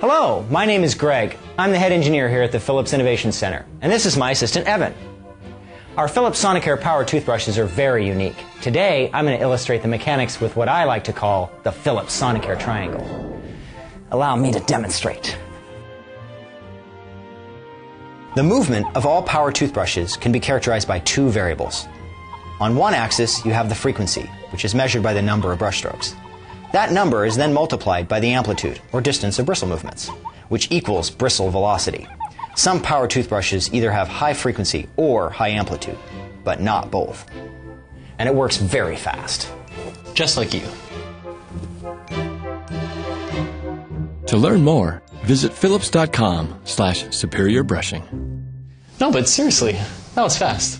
Hello, my name is Greg. I'm the head engineer here at the Philips Innovation Center, and this is my assistant Evan. Our Philips Sonicare power toothbrushes are very unique. Today, I'm going to illustrate the mechanics with what I like to call the Philips Sonicare triangle. Allow me to demonstrate. The movement of all power toothbrushes can be characterized by two variables. On one axis, you have the frequency, which is measured by the number of brush strokes. That number is then multiplied by the amplitude, or distance of bristle movements, which equals bristle velocity. Some power toothbrushes either have high frequency or high amplitude, but not both. And it works very fast. Just like you. To learn more, visit philips.com slash superior brushing. No, but seriously, that was fast.